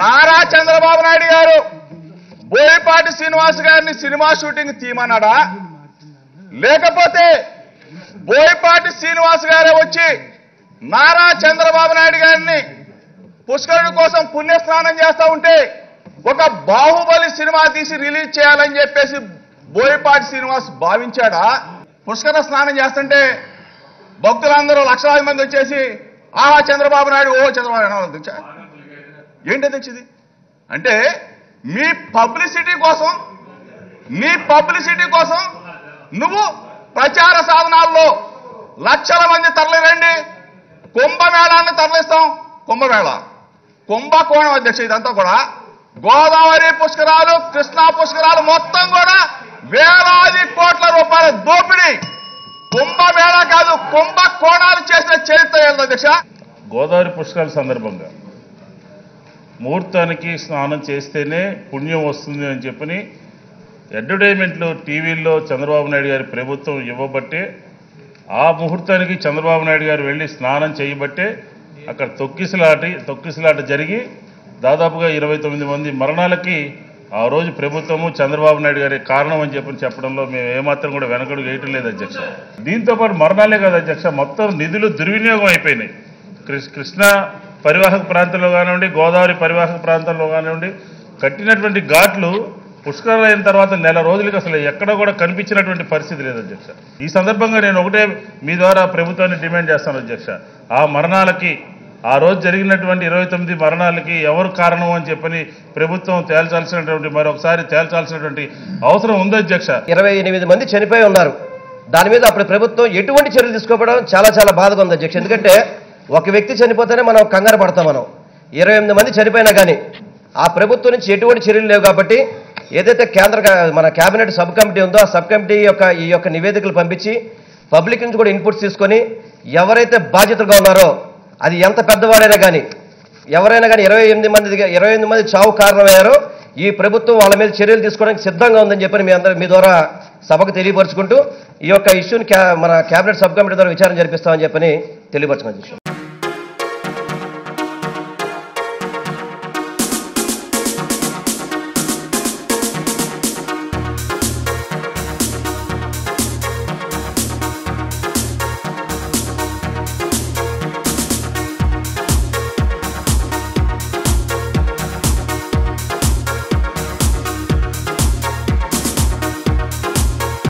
నారా చంద్రబాబు నాయుడు గారు బోయపాటి శ్రీనివాస్ గారిని cinema shooting తీయమన్నాడా లేకపోతే బోయపాటి శ్రీనివాస్ గారే వచ్చి నారా చంద్రబాబు నాయుడు గారిని పుష్కరుడి కోసం పుణ్యస్నానం చేస్తా ఉంటే ఒక బాహుబలి సినిమా తీసి రిలీజ్ చేయాలని చెప్పేసి బోయపాటి శ్రీనివాస్ భావించాడా? పుష్కర స్నానం చేస్తుంటే భక్తులందరూ లక్షలాది మంది వచ్చేసి ఆహా చంద్రబాబు నాయుడు ఓ చంద్రబాబు నాయుడు ఏంటి అధ్యక్ష అంటే మీ పబ్లిసిటీ కోసం నీ పబ్లిసిటీ కోసం నువ్వు ప్రచార సాధనాల్లో లక్షల మంది తరలిరండి. కుంభమేళాన్ని తరలిస్తాం. కుంభమేళ కుంభకోణం అధ్యక్ష ఇదంతా కూడా గోదావరి పుష్కరాలు కృష్ణా పుష్కరాలు మొత్తం కూడా వేలాది కోట్ల రూపాయల దోపిడీ. కుంభమేళ కాదు కుంభకోణాలు చేసిన చరిత్ర ఏంటో అధ్యక్ష గోదావరి పుష్కరాల సందర్భంగా ముహూర్తానికి స్నానం చేస్తేనే పుణ్యం వస్తుంది అని చెప్పని అడ్వర్టైజ్మెంట్లు టీవీల్లో చంద్రబాబు నాయుడు గారి ప్రభుత్వం ఇవ్వబట్టే ఆ ముహూర్తానికి చంద్రబాబు నాయుడు గారు వెళ్ళి స్నానం చేయబట్టే అక్కడ తొక్కిసలాటి తొక్కిసలాట జరిగి దాదాపుగా ఇరవై తొమ్మిది మంది మరణాలకి ఆ రోజు ప్రభుత్వము చంద్రబాబు నాయుడు గారి కారణం అని చెప్పని చెప్పడంలో మేము ఏమాత్రం కూడా వెనకడు వేయటం లేదు అధ్యక్ష. దీంతో పాటు మరణాలే కాదు అధ్యక్ష మొత్తం నిధులు దుర్వినియోగం అయిపోయినాయి. కృష్ణ పరివాహక ప్రాంతంలో కానివ్వండి గోదావరి పరివాహక ప్రాంతంలో కానివ్వండి కట్టినటువంటి ఘాట్లు పుష్కరాలు అయిన తర్వాత నెల రోజులకి అసలు ఎక్కడ కూడా కనిపించినటువంటి పరిస్థితి లేదు అధ్యక్ష. ఈ సందర్భంగా నేను ఒకటే మీ ద్వారా ప్రభుత్వాన్ని డిమాండ్ చేస్తాను అధ్యక్ష. ఆ మరణాలకి ఆ రోజు జరిగినటువంటి ఇరవై తొమ్మిది మరణాలకి ఎవరు కారణం అని చెప్పని ప్రభుత్వం తేల్చాల్సినటువంటి మరొకసారి తేల్చాల్సినటువంటి అవసరం ఉంది అధ్యక్ష. ఇరవై ఎనిమిది మంది చనిపోయి ఉన్నారు. దాని మీద అప్పుడు ప్రభుత్వం ఎటువంటి చర్యలు తీసుకోవడం చాలా చాలా బాధగా ఉంది అధ్యక్ష. ఎందుకంటే ఒక వ్యక్తి చనిపోతేనే మనం కంగారు పడతాం మనం. ఇరవై ఎనిమిది మంది చనిపోయినా కానీ ఆ ప్రభుత్వం నుంచి ఎటువంటి చర్యలు లేవు కాబట్టి ఏదైతే కేంద్ర మన కేబినెట్ సబ్ కమిటీ ఉందో ఆ సబ్ కమిటీ యొక్క ఈ యొక్క నివేదికలు పంపించి పబ్లిక్ నుంచి కూడా ఇన్పుట్స్ తీసుకొని ఎవరైతే బాధ్యతగా ఉన్నారో అది ఎంత పెద్దవాడైనా కానీ ఎవరైనా కానీ ఇరవై ఎనిమిది మంది ఇరవై ఎనిమిది మంది చావు కారణమయ్యారో ఈ ప్రభుత్వం వాళ్ళ మీద చర్యలు తీసుకోవడానికి సిద్ధంగా ఉందని చెప్పి మీ అందరూ మీ ద్వారా సభకు తెలియపరుచుకుంటూ ఈ యొక్క ఇష్యూని క్యా మన కేబినెట్ సబ్ కమిటీ ద్వారా విచారణ జరిపిస్తామని చెప్పని తెలియపరచుకున్నాను